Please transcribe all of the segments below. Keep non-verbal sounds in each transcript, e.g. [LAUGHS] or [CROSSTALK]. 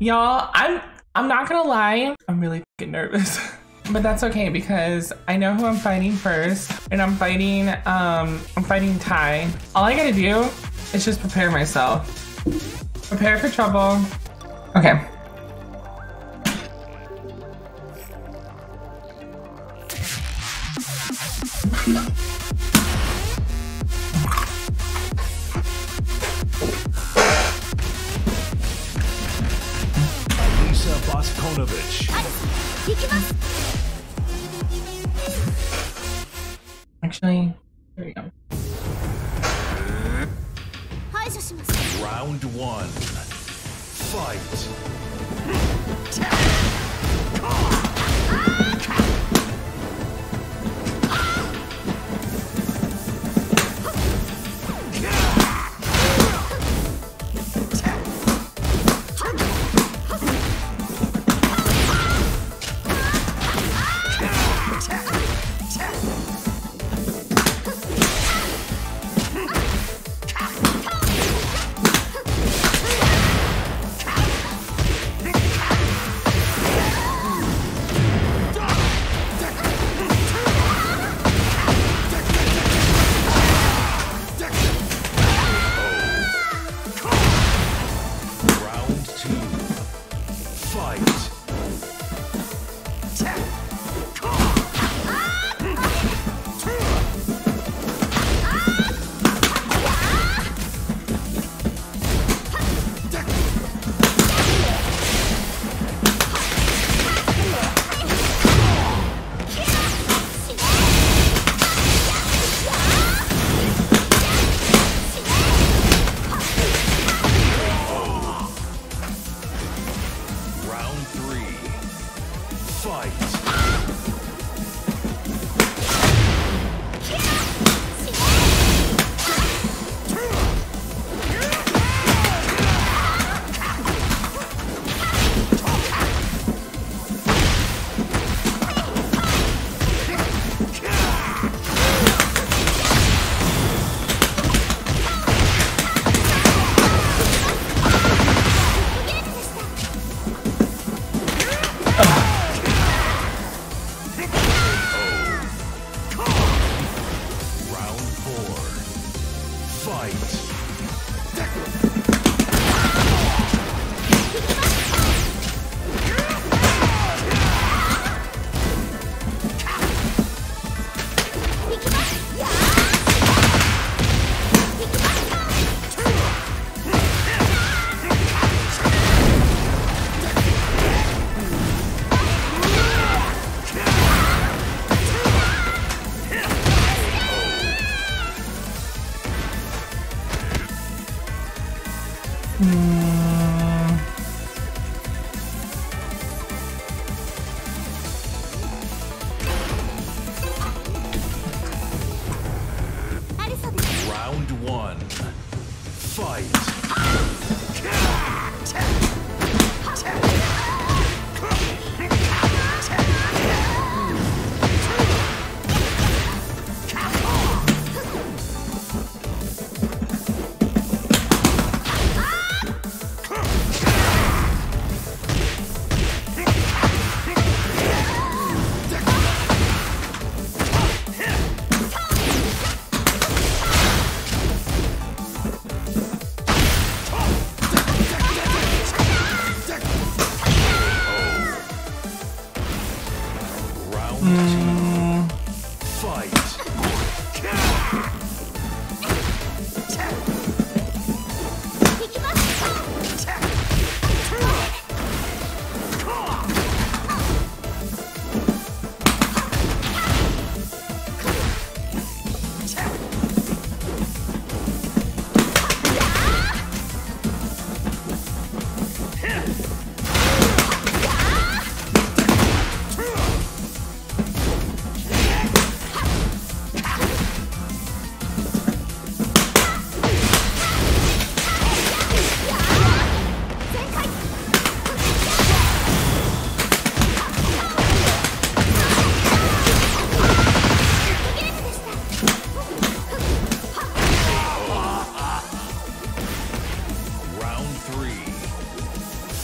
Y'all, I'm I'm not gonna lie, I'm really nervous. [LAUGHS] but that's okay because I know who I'm fighting first. And I'm fighting um I'm fighting Ty. All I gotta do is just prepare myself. Prepare for trouble. Okay. [LAUGHS] Actually, there we go. Round one. Fight.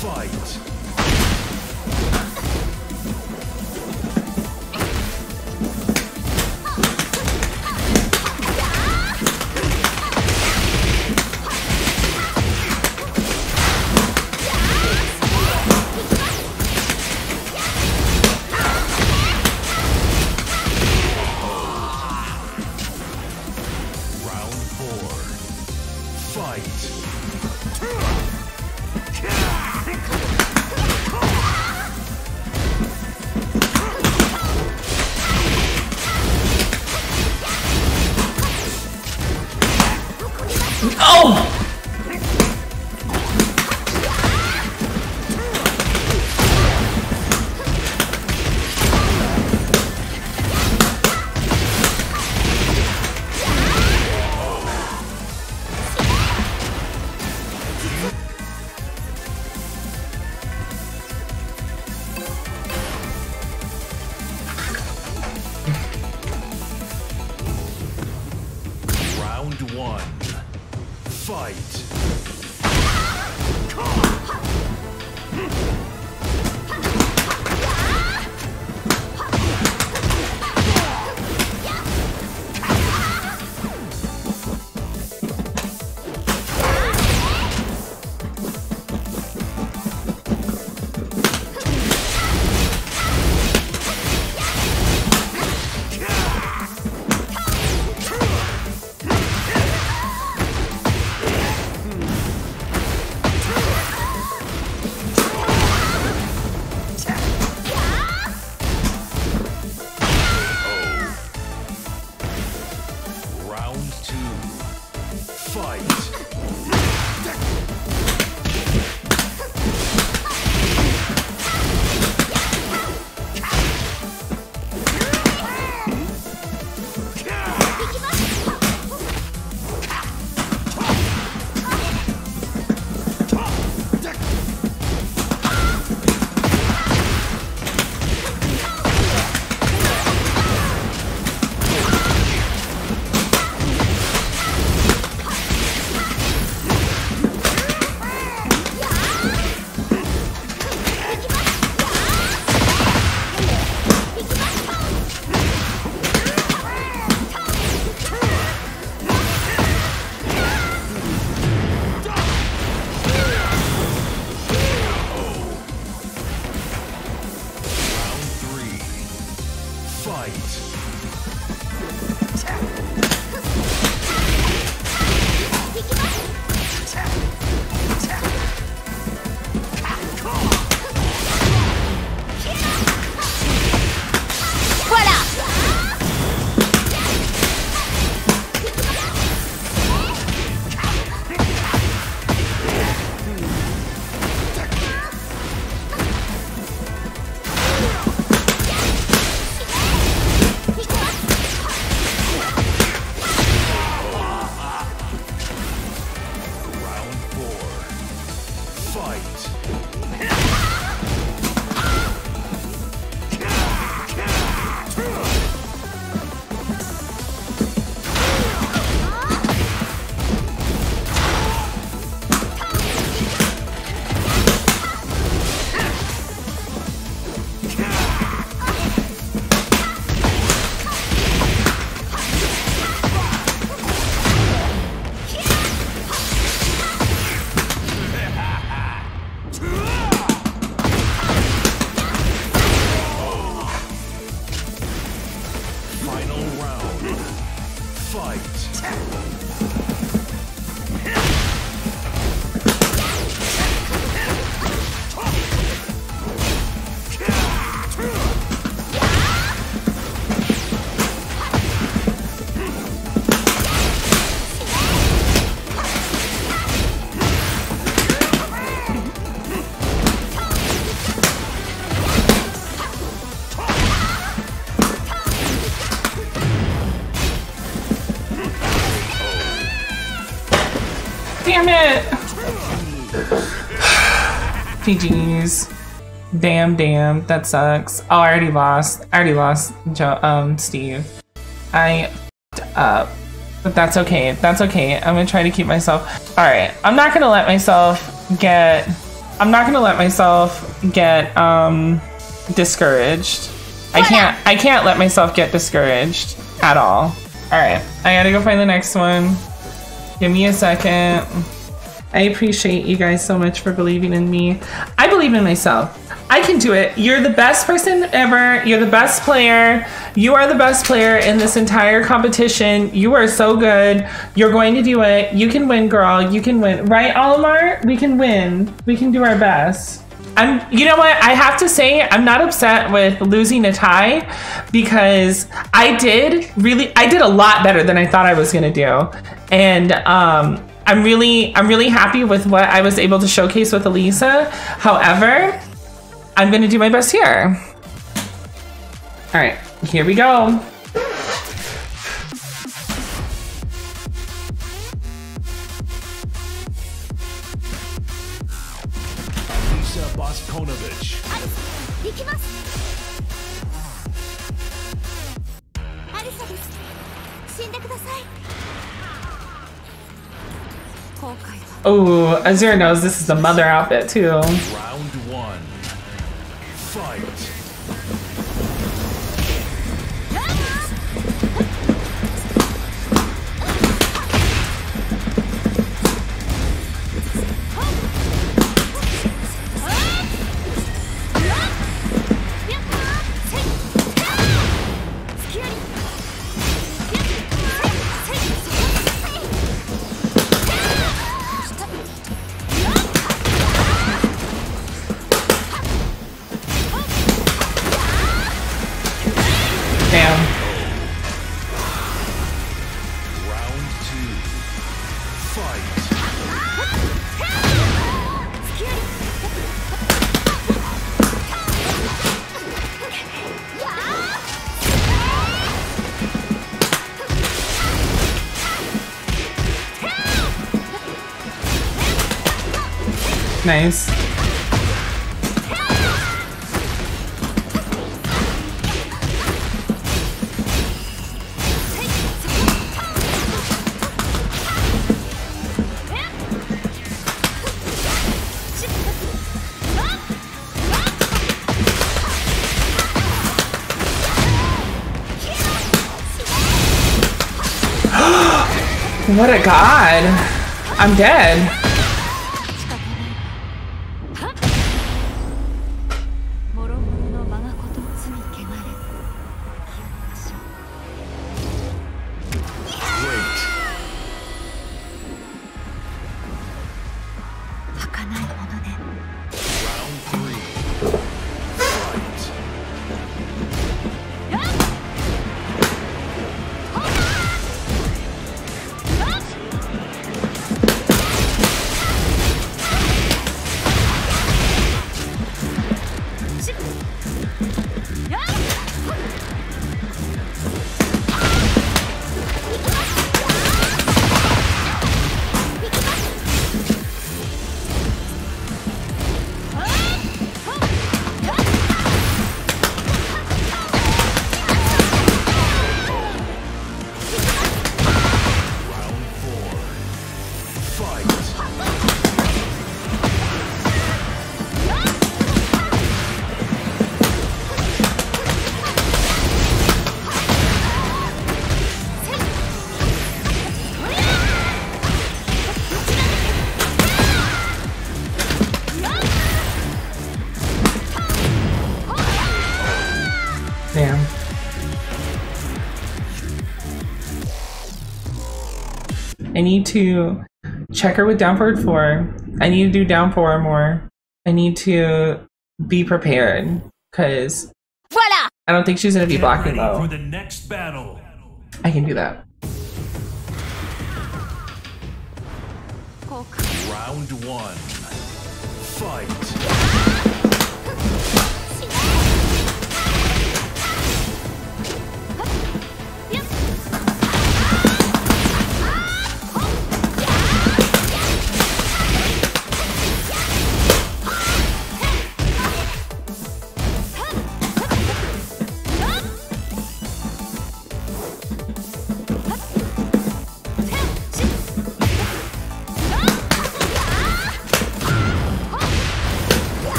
Fight. Fight. Round GG's. Damn, damn. That sucks. Oh, I already lost. I already lost Joe, um, Steve. I f***ed up. But that's okay. That's okay. I'm gonna try to keep myself. Alright. I'm not gonna let myself get I'm not gonna let myself get um discouraged. I can't I can't let myself get discouraged at all. Alright, I gotta go find the next one. Give me a second. I appreciate you guys so much for believing in me. I believe in myself. I can do it. You're the best person ever. You're the best player. You are the best player in this entire competition. You are so good. You're going to do it. You can win, girl. You can win. Right, Olimar? We can win. We can do our best. I'm you know what? I have to say I'm not upset with losing a tie because I did really I did a lot better than I thought I was gonna do. And um I'm really I'm really happy with what I was able to showcase with Alisa. However, I'm gonna do my best here. Alright, here we go. Azure knows this is the mother outfit too. Nice. [GASPS] What a god. I'm dead. Need to check her with down forward four. I need to do down four more. I need to be prepared because Voila! I don't think she's gonna be Get blocking ready for the next battle. I can do that. Round one. Fight.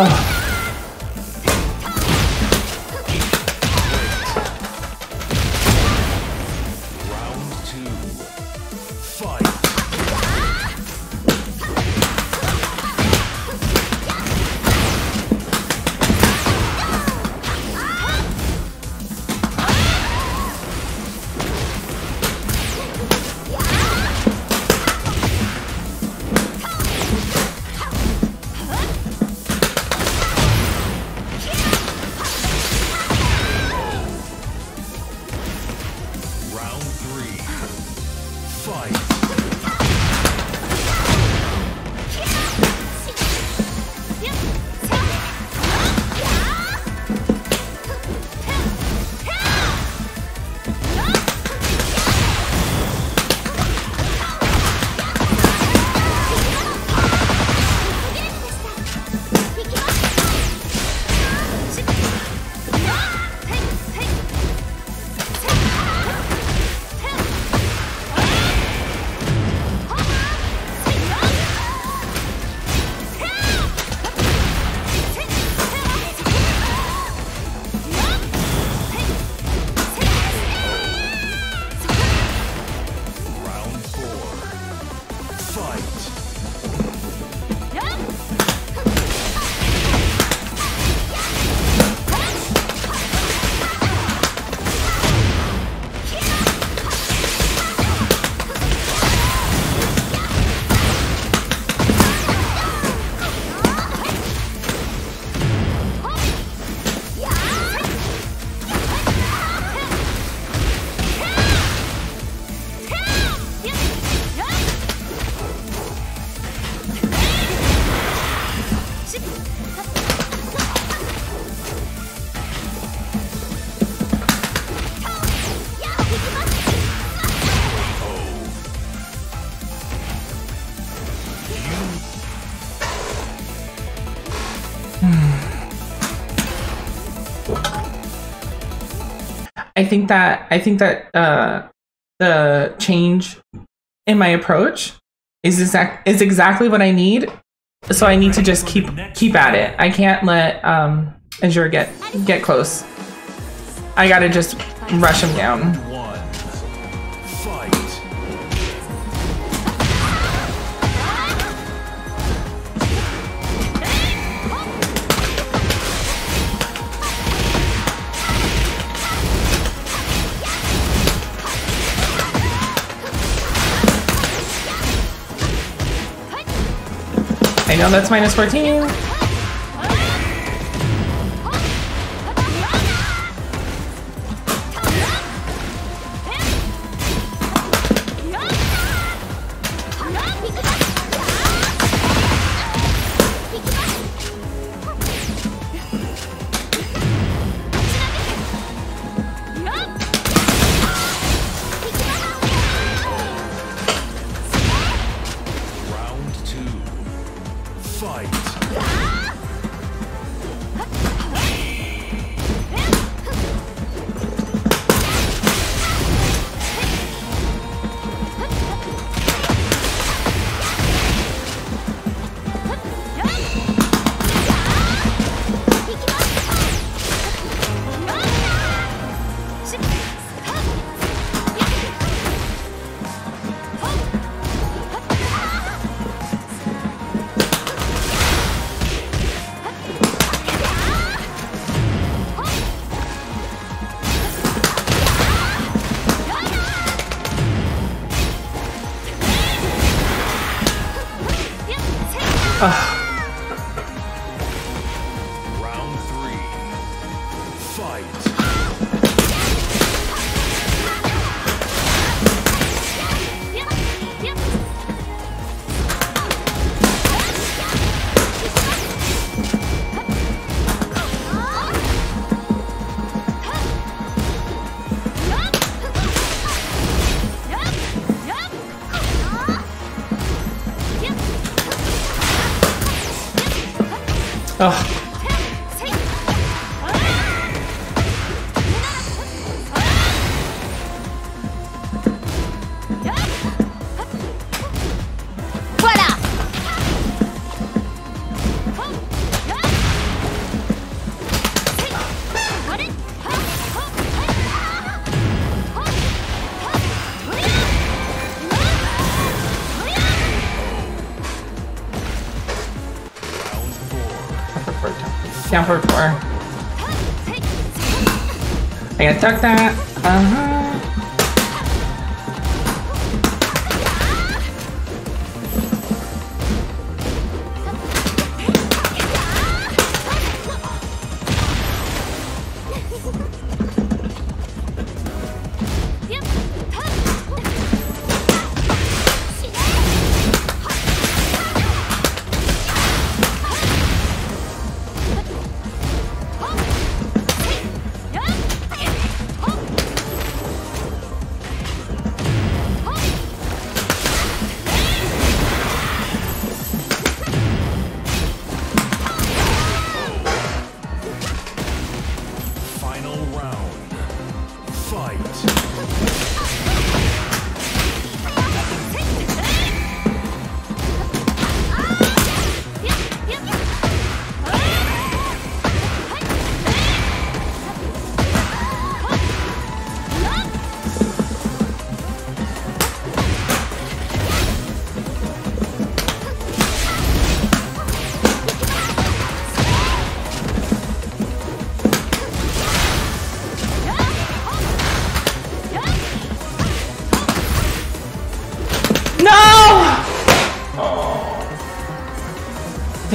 Ugh. I think that I think that uh, the change in my approach is exact is exactly what I need. So I need to just keep keep at it. I can't let um, Azure get get close. I gotta just rush him down. Know that's minus 14. Round Ugh. Down forward four. I gotta duck that. Uh-huh.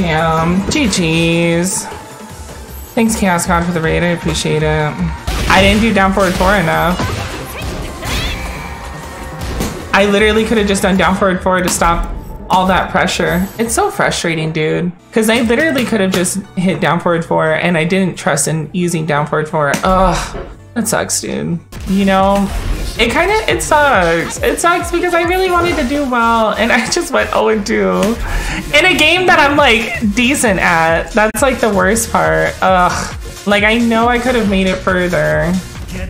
Damn. GG's. Thanks, Chaos God, for the raid. I appreciate it. I didn't do down forward four enough. I literally could have just done down forward four to stop all that pressure. It's so frustrating, dude. Because I literally could have just hit down forward four and I didn't trust in using down forward four. Ugh, that sucks, dude. You know, it kind of, it sucks. It sucks because I really wanted to do well and I just went 0 2 in a game that I'm like decent at. That's like the worst part. Ugh. Like I know I could have made it further.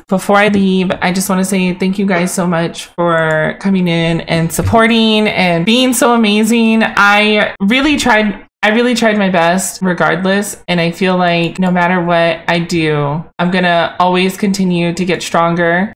Before I leave, I just want to say thank you guys so much for coming in and supporting and being so amazing. I really tried I really tried my best regardless. And I feel like no matter what I do, I'm going to always continue to get stronger